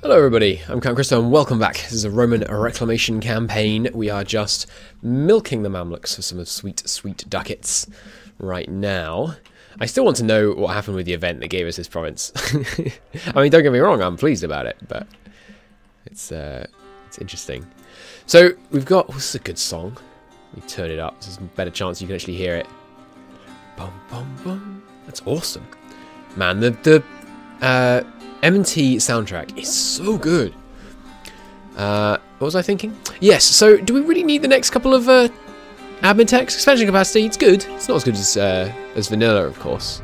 Hello everybody, I'm Count Cristo and welcome back. This is a Roman reclamation campaign. We are just milking the Mamluks for some of sweet, sweet ducats right now. I still want to know what happened with the event that gave us this province. I mean, don't get me wrong, I'm pleased about it, but it's uh, it's interesting. So we've got, oh, this is a good song. Let me turn it up, there's a better chance you can actually hear it. Bum, bum, bum. That's awesome. Man, the, the uh, M&T soundtrack is so good. Uh, what was I thinking? Yes, so do we really need the next couple of uh, admin techs? Expansion capacity, it's good. It's not as good as, uh, as vanilla, of course.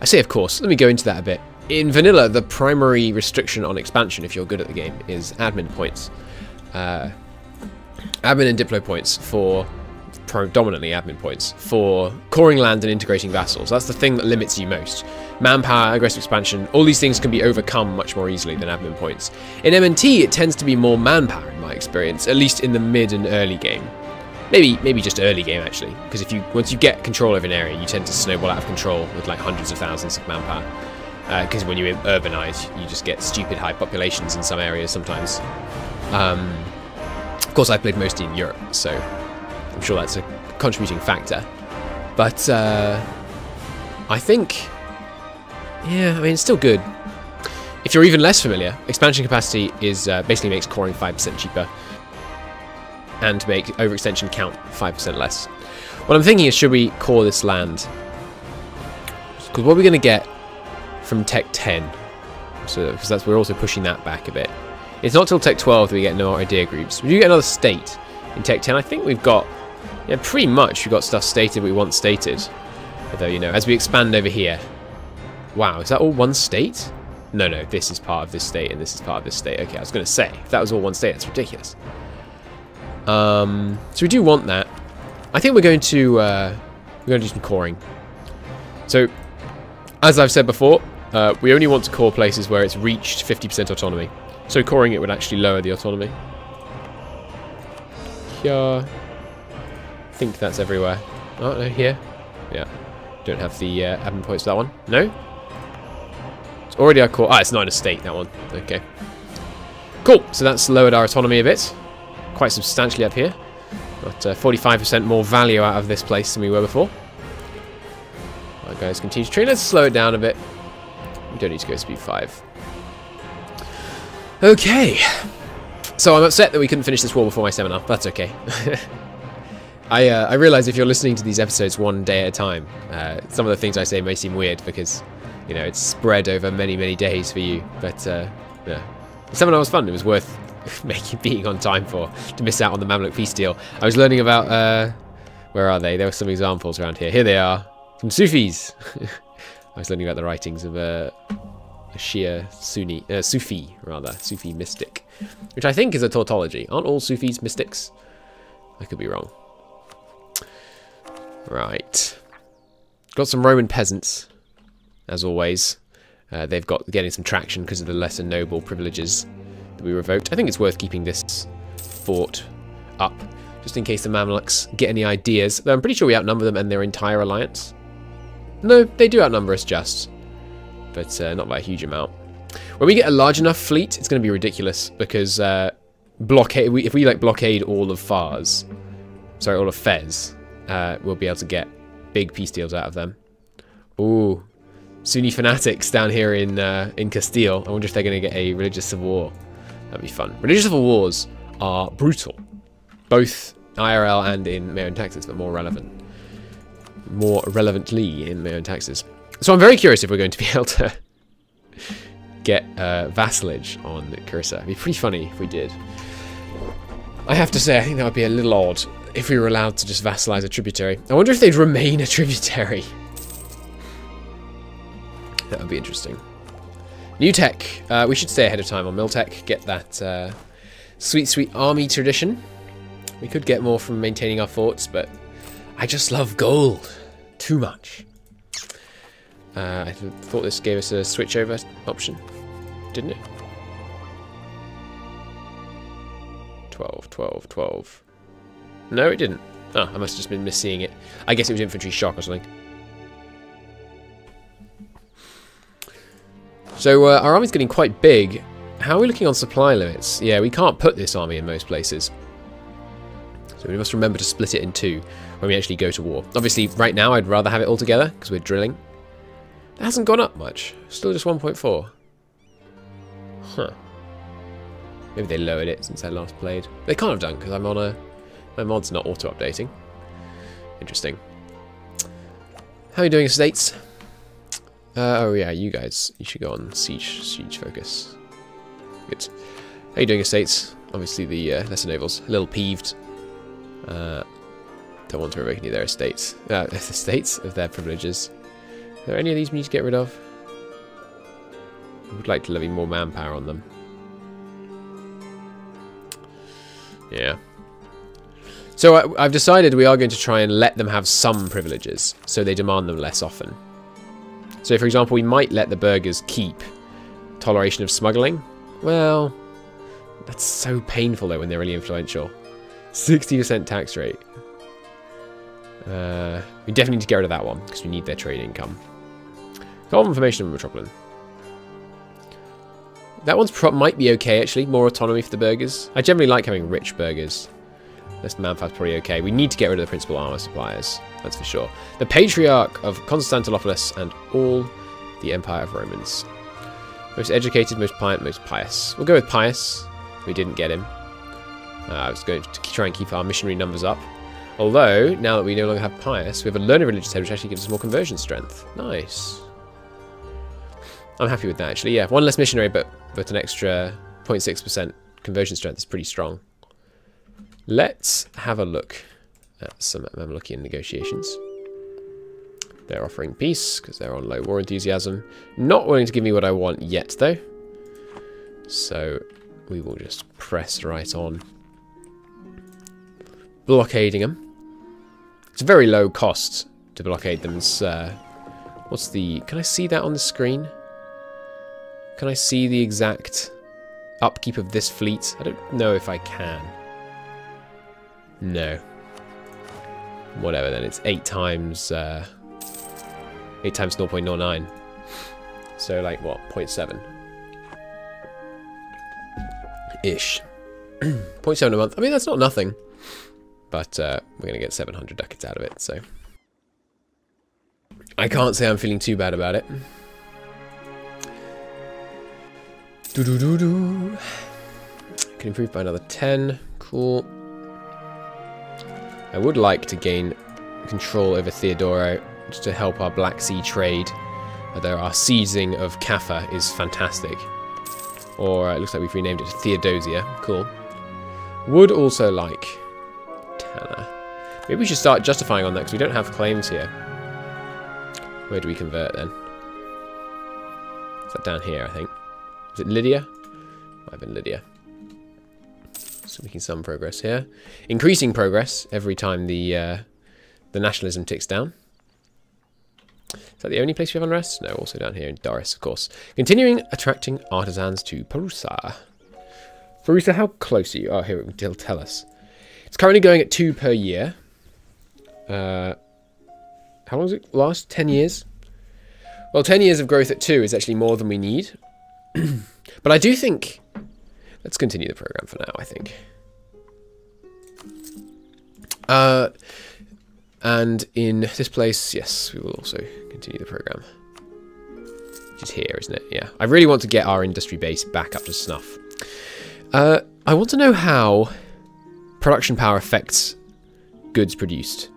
I say of course, let me go into that a bit. In vanilla, the primary restriction on expansion, if you're good at the game, is admin points. Uh, admin and diplo points for predominantly admin points for coring land and integrating vassals. That's the thing that limits you most. Manpower, aggressive expansion, all these things can be overcome much more easily than admin points. In M&T, it tends to be more manpower in my experience, at least in the mid and early game. Maybe, maybe just early game actually, because if you once you get control of an area, you tend to snowball out of control with like hundreds of thousands of manpower. Because uh, when you urbanize, you just get stupid high populations in some areas sometimes. Um, of course, I played mostly in Europe, so I'm sure that's a contributing factor. But uh, I think, yeah, I mean, it's still good. If you're even less familiar, expansion capacity is uh, basically makes coring 5% cheaper and make overextension count 5% less. What I'm thinking is, should we core this land? Because what are we going to get from Tech 10? So, because that's we're also pushing that back a bit. It's not till Tech 12 that we get no idea groups. We do get another state in Tech 10. I think we've got yeah, pretty much we've got stuff stated we want stated. Although, you know, as we expand over here... Wow, is that all one state? No, no, this is part of this state and this is part of this state. Okay, I was going to say, if that was all one state, that's ridiculous. Um, so we do want that. I think we're going to, uh, we're going to do some coring. So, as I've said before, uh, we only want to core places where it's reached 50% autonomy. So coring it would actually lower the autonomy. Here think that's everywhere. Oh, no, here. Yeah. Don't have the uh, admin points for that one. No? It's already our core. Ah, it's not in a state, that one. Okay. Cool. So that's lowered our autonomy a bit. Quite substantially up here. Got 45% uh, more value out of this place than we were before. Our guys continue to train. Let's slow it down a bit. We don't need to go speed 5. Okay. So I'm upset that we couldn't finish this wall before my seminar. That's okay. I, uh, I realize if you're listening to these episodes one day at a time, uh, some of the things I say may seem weird because, you know, it's spread over many, many days for you. But, uh, yeah. Seminar was fun. It was worth making being on time for to miss out on the Mamluk peace deal. I was learning about, uh, where are they? There were some examples around here. Here they are. Some Sufis. I was learning about the writings of uh, a Shia Sunni, uh, Sufi, rather, Sufi mystic, which I think is a tautology. Aren't all Sufis mystics? I could be wrong. Right. Got some Roman peasants, as always. Uh, they've got getting some traction because of the lesser noble privileges that we revoked. I think it's worth keeping this fort up, just in case the Mamluks get any ideas. Though I'm pretty sure we outnumber them and their entire alliance. No, they do outnumber us just, but uh, not by a huge amount. When we get a large enough fleet, it's going to be ridiculous because uh, blockade. if we like blockade all of Fars, sorry, all of Fez, uh, we'll be able to get big peace deals out of them. Ooh, Sunni fanatics down here in uh, in Castile. I wonder if they're going to get a religious civil war. That'd be fun. Religious civil wars are brutal, both IRL and in MEIOU and Taxes, but more relevant. More relevantly in MEIOU and Taxes. So I'm very curious if we're going to be able to get uh, vassalage on Cursa. It'd be pretty funny if we did. I have to say, I think that would be a little odd if we were allowed to just vassalize a tributary. I wonder if they'd remain a tributary. That would be interesting. New tech. Uh, we should stay ahead of time on Miltech. Get that uh, sweet, sweet army tradition. We could get more from maintaining our forts, but I just love gold. Too much. Uh, I thought this gave us a switch over option. Didn't it? 12, 12, 12. No, it didn't. Oh, I must have just been misseeing it. I guess it was infantry shock or something. So uh, our army's getting quite big. How are we looking on supply limits? Yeah, we can't put this army in most places. So we must remember to split it in two when we actually go to war. Obviously, right now I'd rather have it all together because we're drilling. It hasn't gone up much. Still just 1.4. Huh. Maybe they lowered it since I last played. They can't have done because I'm on a... My mod's not auto-updating. Interesting. How are you doing, estates? Uh, oh yeah, you guys. You should go on siege, siege focus. Good. How are you doing, estates? Obviously the uh, lesser nobles. A little peeved. Uh, don't want to revoke any of their estates. Uh, estates of their privileges. Are there any of these we need to get rid of? I would like to levy more manpower on them. Yeah. So I, I've decided we are going to try and let them have some privileges, so they demand them less often. So for example, we might let the burghers keep toleration of smuggling. Well, that's so painful though when they're really influential. 60% tax rate. Uh, we definitely need to get rid of that one, because we need their trade income. Confirmation of Metropolitan. That one's might be okay, actually. More autonomy for the burghers. I generally like having rich burghers. This manpower's probably okay. We need to get rid of the principal armor suppliers. That's for sure. The Patriarch of Constantinopolis and all the Empire of Romans. Most educated, most pliant, most pious. We'll go with pious. We didn't get him. Uh, I was going to try and keep our missionary numbers up. Although, now that we no longer have pious, we have a learned religious head which actually gives us more conversion strength. Nice. I'm happy with that, actually. Yeah, one less missionary, but, but an extra 0.6% conversion strength is pretty strong. Let's have a look at some Mamlukian negotiations. They're offering peace, because they're on low war enthusiasm. Not willing to give me what I want yet, though. So, we will just press right on. Blockading them. It's very low cost to blockade them. Uh, what's the... Can I see that on the screen? Can I see the exact upkeep of this fleet? I don't know if I can. No. Whatever then, it's 8 times... Uh, 8 times 0.09. So like, what, 0.7? Ish. 0.7 a month. I mean, that's not nothing. But uh, we're going to get 700 ducats out of it, so... I can't say I'm feeling too bad about it. Do do do do. Can improve by another 10. Cool. I would like to gain control over Theodoro just to help our Black Sea trade. Although our seizing of Kaffa is fantastic. Or uh, it looks like we've renamed it to Theodosia. Cool. Would also like Tanna. Maybe we should start justifying on that because we don't have claims here. Where do we convert then? Is that down here, I think? Is it Lydia? Might have been Lydia. So making some progress here. Increasing progress every time the uh, the nationalism ticks down. Is that the only place we have unrest? No, also down here in Doris, of course. Continuing attracting artisans to Perusa. Perusa, how close are you? Oh, here it will tell us. It's currently going at two per year. Uh, how long does it last? Ten years? Well, ten years of growth at two is actually more than we need. but I do think... Let's continue the program for now, I think. Uh, and in this place, yes, we will also continue the program. Which is here, isn't it? Yeah. I really want to get our industry base back up to snuff. Uh, I want to know how production power affects goods produced.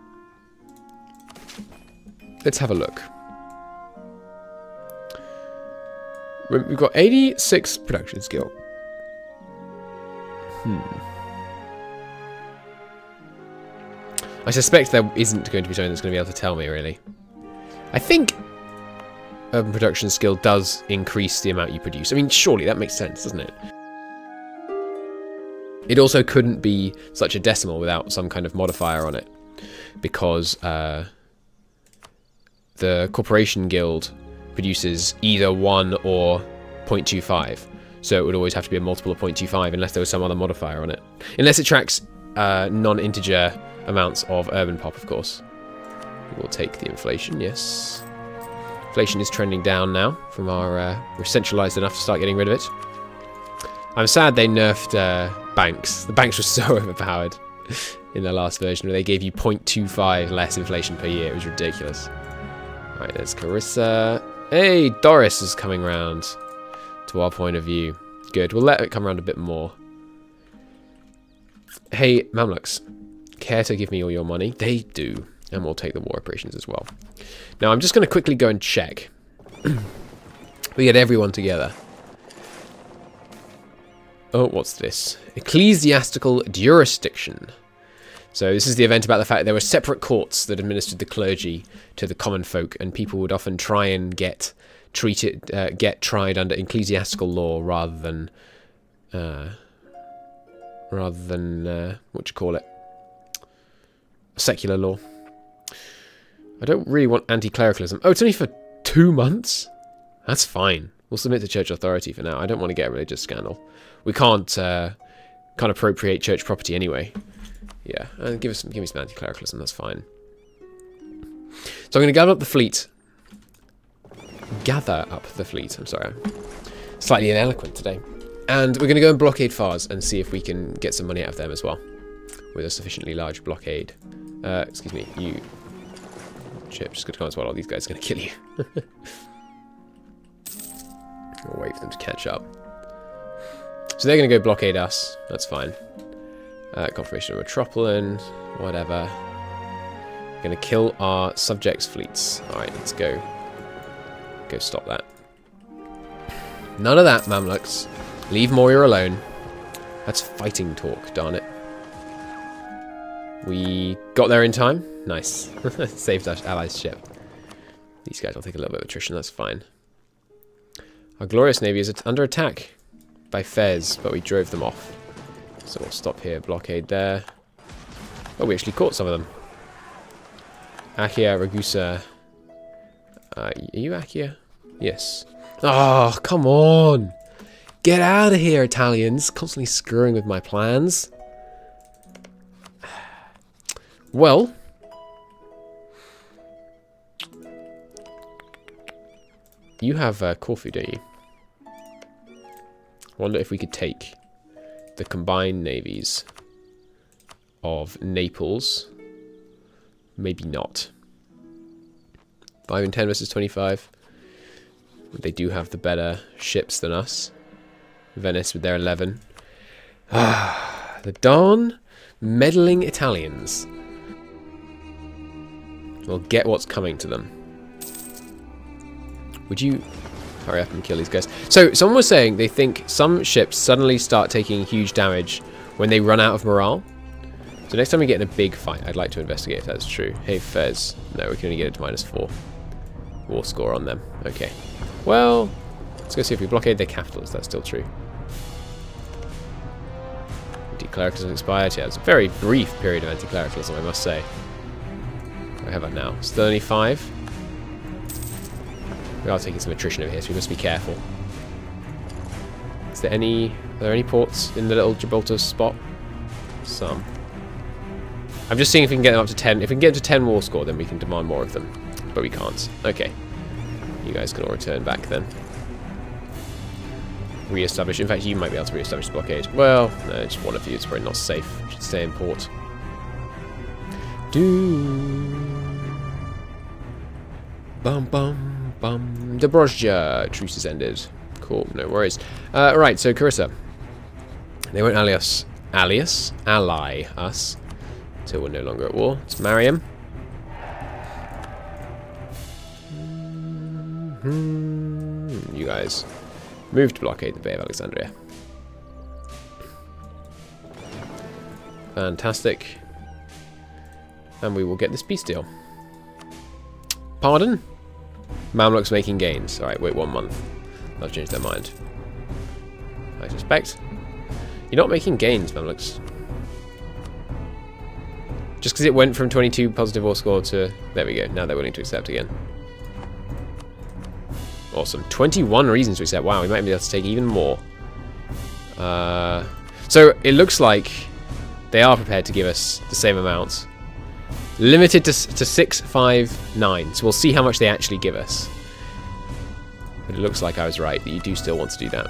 Let's have a look. We've got 86 production skill. Hmm. I suspect there isn't going to be something that's going to be able to tell me, really. I think urban production skill does increase the amount you produce. I mean, surely that makes sense, doesn't it? It also couldn't be such a decimal without some kind of modifier on it. Because uh, the Corporation Guild produces either 1 or 0.25. So it would always have to be a multiple of 0.25 unless there was some other modifier on it. Unless it tracks uh, non-integer amounts of urban pop, of course. We'll take the inflation, yes. Inflation is trending down now from our... Uh, we're centralized enough to start getting rid of it. I'm sad they nerfed uh, banks. The banks were so overpowered in the last version where they gave you 0.25 less inflation per year. It was ridiculous. Alright, there's Carissa. Hey, Doris is coming round to our point of view. Good, we'll let it come around a bit more. Hey, Mamluks, care to give me all your money? They do, and we'll take the war operations as well. Now, I'm just going to quickly go and check. we get everyone together. Oh, what's this? Ecclesiastical jurisdiction. So this is the event about the fact there were separate courts that administered the clergy to the common folk, and people would often try and get treated, uh, get tried under ecclesiastical law rather than, uh, rather than uh, what you call it, secular law. I don't really want anti-clericalism. Oh, it's only for two months. That's fine. We'll submit to church authority for now. I don't want to get a religious scandal. We can't uh, can't appropriate church property anyway. Yeah, and uh, give us some, give me some anti-clericalism. That's fine. So I'm going to gather up the fleet. Gather up the fleet. I'm sorry. I'm slightly ineloquent today. And we're going to go and blockade Fars and see if we can get some money out of them as well. With a sufficiently large blockade. Uh, excuse me, you... Chip, just going to come as well. All these guys are going to kill you. I'll wait for them to catch up. So they're going to go blockade us. That's fine. Uh, confirmation of Metropolitan, whatever. We're going to kill our subjects' fleets. Alright, let's go. Go stop that. None of that, Mamluks. Leave Morea alone. That's fighting talk, darn it. We got there in time. Nice. Saved our allies' ship. These guys will take a little bit of attrition, that's fine. Our glorious navy is under attack by Fez, but we drove them off. So we'll stop here, blockade there. Oh, we actually caught some of them. Achaea, Ragusa. Are you Achaea? Yes. Oh, come on! Get out of here, Italians! Constantly screwing with my plans. Well, you have uh, Corfu, don't you? Wonder if we could take the combined navies of Naples. Maybe not. 5 and 10 versus 25. They do have the better ships than us. Venice with their 11. Ah, the darn meddling Italians. Will get what's coming to them. Would you hurry up and kill these guys. So someone was saying they think some ships suddenly start taking huge damage when they run out of morale. So next time we get in a big fight, I'd like to investigate if that's true. Hey, Fez. No, we can only get it to minus four. War score on them. Okay. Well, let's go see if we blockade their capitals. That's still true. Anti-clericalism expired. Yeah, it's a very brief period of anti-clericalism, I must say. I have that now. Still only five. We are taking some attrition over here, so we must be careful. Is there any... Are there any ports in the little Gibraltar spot? Some. I'm just seeing if we can get them up to 10. If we can get them to 10 war score, then we can demand more of them. But we can't. Okay. You guys can all return back then. Re-establish. In fact, you might be able to re-establish the blockade. Well, no, just one of you. It's probably not safe. should stay in port. Do. Bum bum bum. Dobrozhja. Truce is ended. Cool, no worries. Uh, right, so Carissa. They won't alias. Alias? Ally us. Until we're no longer at war. Let's marry him. Mm-hmm. You guys. Move to blockade the Bay of Alexandria. Fantastic. And we will get this peace deal. Pardon? Mamluks making gains. Alright, wait one month. They'll change their mind. I suspect. You're not making gains, Mamluks. Just because it went from 22 positive war score to... There we go. Now they're willing to accept again. Awesome. 21 reasons to accept. Wow, we might be able to take even more. Uh, so it looks like they are prepared to give us the same amount Limited to, to 659, so we'll see how much they actually give us. But it looks like I was right, that you do still want to do that.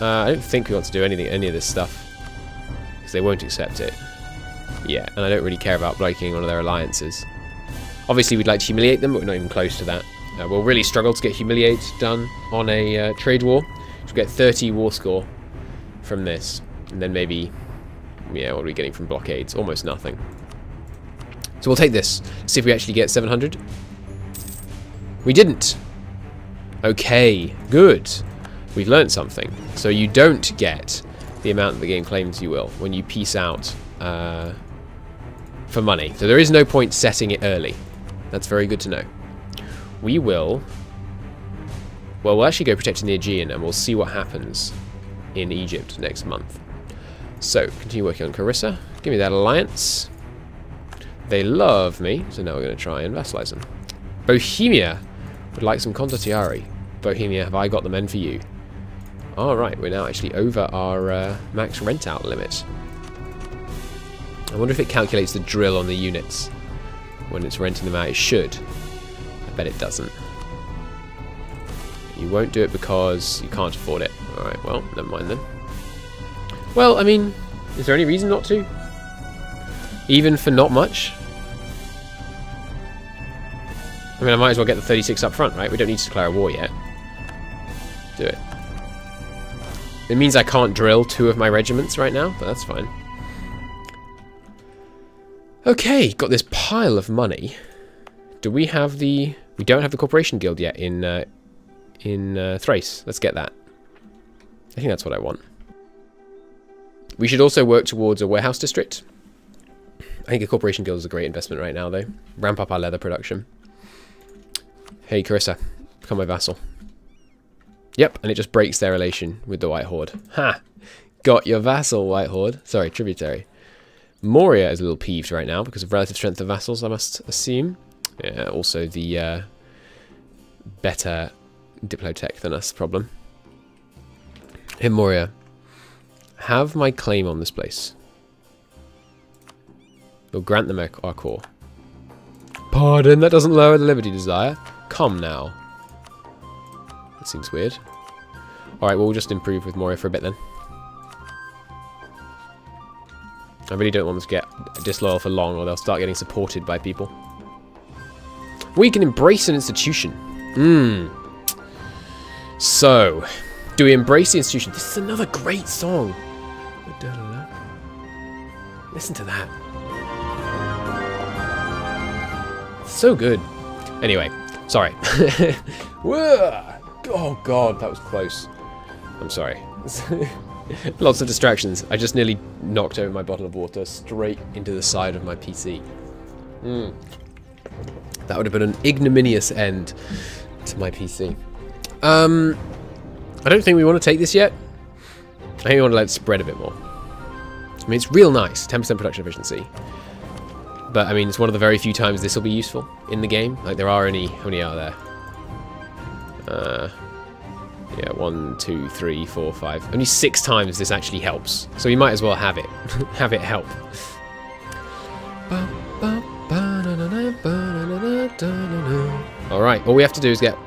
Uh, I don't think we want to do anything, any of this stuff. Because they won't accept it. Yeah, and I don't really care about breaking one of their alliances. Obviously, we'd like to humiliate them, but we're not even close to that. Uh, we'll really struggle to get humiliate done on a uh, trade war. We'll get 30 war score from this. And then maybe, yeah, what are we getting from blockades? Almost nothing. So we'll take this. See if we actually get 700. We didn't. Okay, good. We've learned something. So you don't get the amount that the game claims you will when you peace out uh, for money. So there is no point setting it early. That's very good to know. We will... Well, we'll actually go protecting the Aegean and we'll see what happens in Egypt next month. So, continue working on Carissa. Give me that alliance. They love me, so now we're going to try and vassalize them. Bohemia would like some condottieri. Bohemia, have I got the men for you? Alright, we're now actually over our uh, max rent out limit. I wonder if it calculates the drill on the units when it's renting them out. It should. Bet it doesn't. You won't do it because you can't afford it. Alright, well, never mind then. Well, I mean, is there any reason not to? Even for not much? I mean, I might as well get the 36 up front, right? We don't need to declare a war yet. Do it. It means I can't drill two of my regiments right now, but that's fine. Okay, got this pile of money. Do we have the... We don't have the Corporation Guild yet in uh, in uh, Thrace. Let's get that. I think that's what I want. We should also work towards a warehouse district. I think a Corporation Guild is a great investment right now, though. Ramp up our leather production. Hey, Carissa. Become my vassal. Yep, and it just breaks their relation with the White Horde. Ha! Got your vassal, White Horde. Sorry, tributary. Morea is a little peeved right now because of relative strength of vassals, I must assume. Yeah, also the uh, better Diplotech than us problem. Hey, Morea. Have my claim on this place. We'll grant them our core. Pardon, that doesn't lower the liberty desire. Come now. That seems weird. Alright, well, we'll just improve with Morea for a bit then. I really don't want them to get disloyal for long or they'll start getting supported by people. We can embrace an institution. Hmm. So, do we embrace the institution? This is another great song. Listen to that. So good. Anyway, sorry. oh god, that was close. I'm sorry. Lots of distractions. I just nearly knocked over my bottle of water straight into the side of my PC. Mm. That would have been an ignominious end to my PC. Um, I don't think we want to take this yet. I think we want to let it spread a bit more. I mean, it's real nice, 10% production efficiency. But, I mean, it's one of the very few times this will be useful in the game. Like, there are only... How many are there? Uh, yeah, one, two, three, four, five. Only six times this actually helps. So we might as well have it. have it help. Alright, all we have to do is get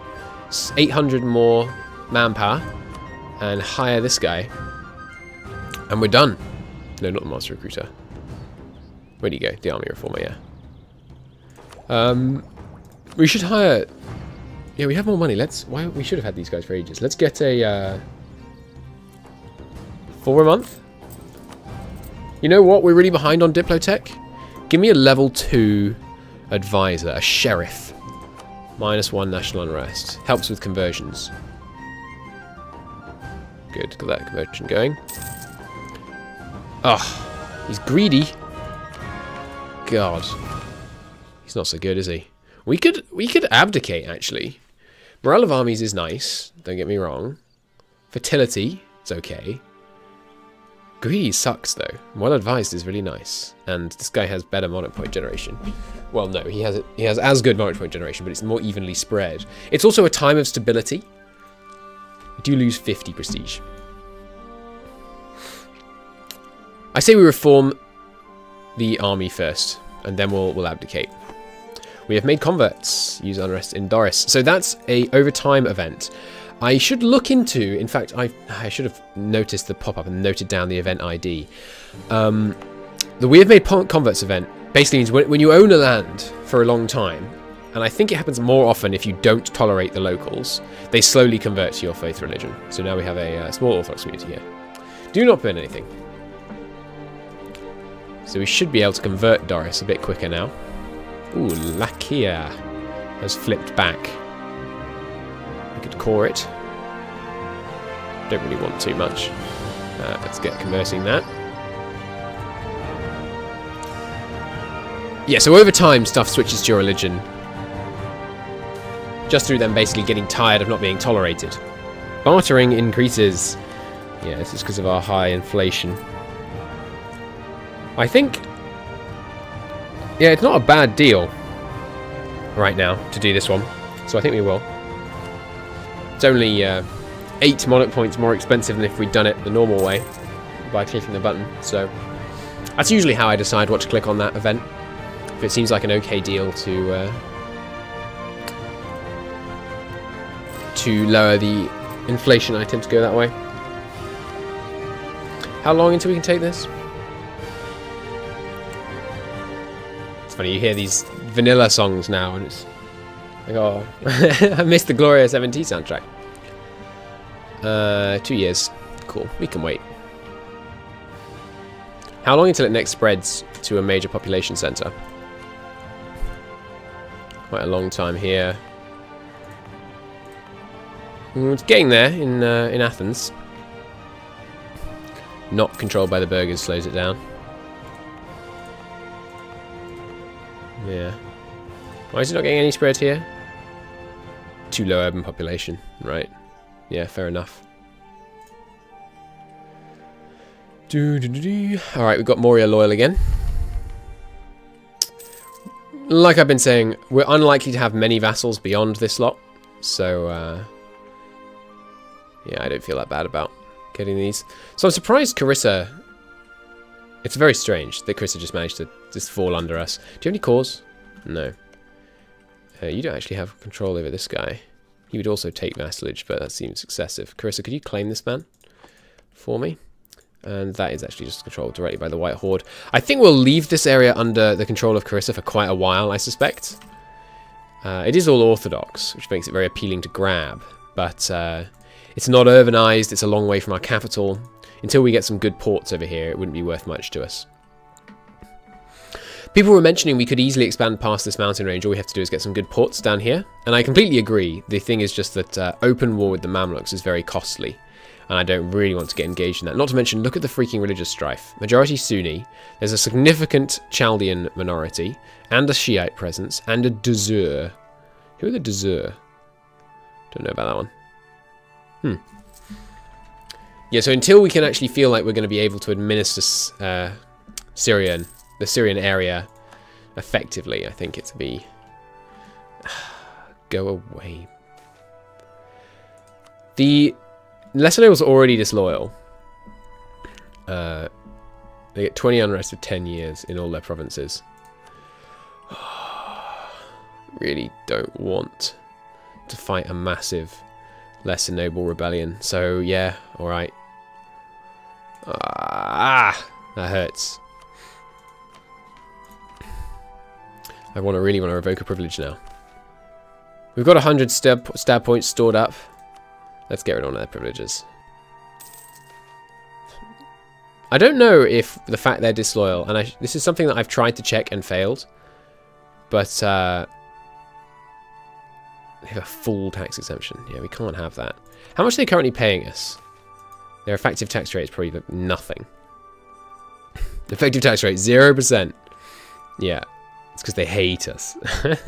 800 more manpower and hire this guy. And we're done. No, not the Master Recruiter. Where do you go? The Army Reformer, yeah. Um, we should hire... Yeah, we have more money. Let's... Why? We should have had these guys for ages. Let's get a... Uh, four a month? You know what? We're really behind on Diplotech. Give me a level 2 advisor, a sheriff. Minus 1 national unrest. Helps with conversions. Good, got that conversion going. Oh, he's greedy. God. He's not so good, is he? We could we could abdicate, actually. Morale of armies is nice, don't get me wrong. Fertility, it's okay. Greedy sucks, though. Well advised is really nice. And this guy has better monarch point generation. Well, no, he has he has as good monarch point generation, but it's more evenly spread. It's also a time of stability. We do lose 50 prestige. I say we reform the army first, and then we'll, we'll abdicate. We have made converts. Use unrest in Doris. So that's a overtime event. I should look into, in fact, I, I should have noticed the pop-up and noted down the event ID. Um, the We Have Made Converts event basically means when, when you own a land for a long time, and I think it happens more often if you don't tolerate the locals, they slowly convert to your faith religion. So now we have a uh, small Orthodox community here. Do not burn anything. So we should be able to convert Doris a bit quicker now. Ooh, Lakia has flipped back. We could core it. Don't really want too much. Uh, let's get converting that. Yeah, so over time stuff switches to your religion. Just through them basically getting tired of not being tolerated. Bartering increases. Yeah, this is because of our high inflation. I think... Yeah, it's not a bad deal right now to do this one. So I think we will. It's only uh, 8 monarch points more expensive than if we'd done it the normal way by clicking the button. So that's usually how I decide what to click on that event. If it seems like an okay deal to uh, to lower the inflation, I tend to go that way. How long until we can take this? It's funny, you hear these vanilla songs now, and it's like, oh, I missed the glorious M&T soundtrack. Uh, two years. Cool, we can wait. How long until it next spreads to a major population centre? Quite a long time here. Mm, it's getting there in uh, in Athens. Not controlled by the burghers slows it down. Yeah. Why is it not getting any spread here? Too low urban population, right. Yeah, fair enough. Alright, we've got Morea loyal again. Like I've been saying, we're unlikely to have many vassals beyond this lot. So, uh, yeah, I don't feel that bad about getting these. So I'm surprised Carissa it's very strange that Chris just managed to just fall under us. Do you have any cores? No. Uh, you don't actually have control over this guy. He would also take vassalage, but that seems excessive. Carissa, could you claim this man for me? And that is actually just controlled directly by the White Horde. I think we'll leave this area under the control of Carissa for quite a while, I suspect. Uh, it is all Orthodox, which makes it very appealing to grab. But uh, it's not urbanized, it's a long way from our capital. Until we get some good ports over here, it wouldn't be worth much to us. People were mentioning we could easily expand past this mountain range. All we have to do is get some good ports down here. And I completely agree. The thing is just that uh, open war with the Mamluks is very costly. And I don't really want to get engaged in that. Not to mention, look at the freaking religious strife. Majority Sunni. There's a significant Chaldean minority. And a Shiite presence. And a Dezur. Who are the Dezur? Don't know about that one. Hmm. Yeah, so until we can actually feel like we're going to be able to administer uh, Syrian, the Syrian area effectively, I think it's be... Go away. The Lesser are already disloyal. Uh, they get 20 unrest of 10 years in all their provinces. really don't want to fight a massive lesser noble rebellion. So yeah, alright. Ah, that hurts. I want to really want to revoke a privilege now. We've got 100 stab, stab points stored up. Let's get rid of all their privileges. I don't know if the fact they're disloyal, and I, this is something that I've tried to check and failed, but uh, they have a full tax exemption. Yeah, we can't have that. How much are they currently paying us? Their effective tax rate is probably nothing. effective tax rate, 0%. Yeah, it's because they hate us.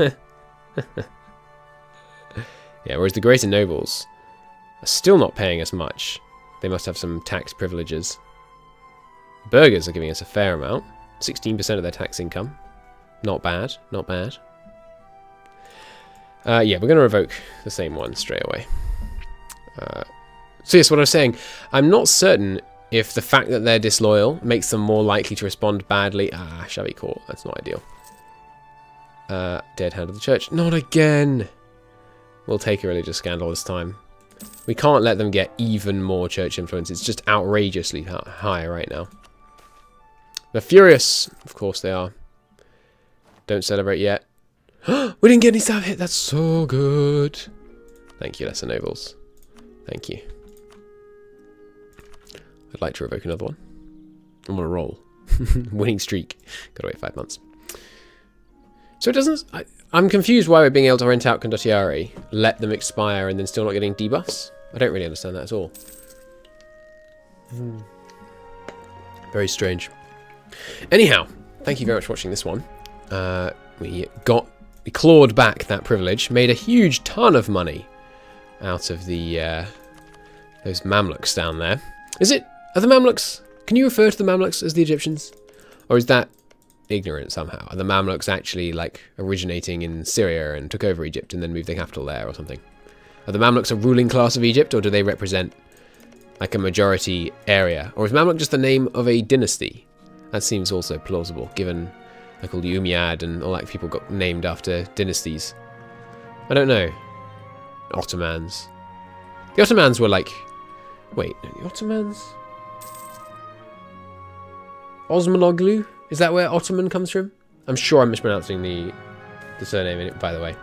yeah, whereas the greater nobles are still not paying us much. They must have some tax privileges. Burghers are giving us a fair amount. 16% of their tax income. Not bad, not bad. Uh, yeah, we're going to revoke the same one straight away. Uh, so yes, what I was saying, I'm not certain if the fact that they're disloyal makes them more likely to respond badly. Ah, shall caught. That's not ideal. Uh, dead hand of the church. Not again. We'll take a religious scandal this time. We can't let them get even more church influence. It's just outrageously high right now. They're furious. Of course they are. Don't celebrate yet. we didn't get any stab hit. That's so good. Thank you, Lesser Nobles. Thank you. I'd like to revoke another one. I'm on a roll. Winning streak. Gotta wait five months. So it doesn't... I, am confused why we're being able to rent out Condottieri, let them expire, and then still not getting debuffs. I don't really understand that at all. Hmm. Very strange. Anyhow, thank you very much for watching this one. Uh, we got... We clawed back that privilege, made a huge ton of money out of the... Uh, those Mamluks down there. Is it... Are the Mamluks... Can you refer to the Mamluks as the Egyptians? Or is that ignorant somehow? Are the Mamluks actually like originating in Syria and took over Egypt and then moved the capital there or something? Are the Mamluks a ruling class of Egypt or do they represent like a majority area? Or is Mamluk just the name of a dynasty? That seems also plausible given like all the Umayyad and all that people got named after dynasties. I don't know. Ottomans. The Ottomans were like... Wait, no, the Ottomans? Osmanoglu? Is that where Ottoman comes from? I'm sure I'm mispronouncing the, the surname by the way.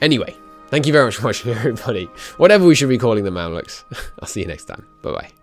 Anyway, thank you very much for watching, everybody. Whatever we should be calling the Mamluks. I'll see you next time. Bye-bye.